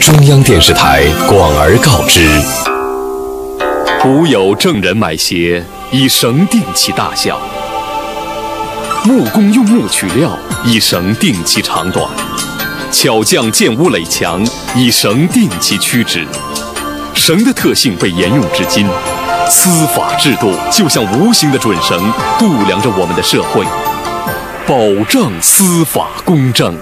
中央电视台广而告之，古有证人买鞋，以绳定其大小；木工用木取料，以绳定其长短；巧匠建屋垒墙，以绳定其曲直。绳的特性被沿用至今，司法制度就像无形的准绳，度量着我们的社会，保障司法公正。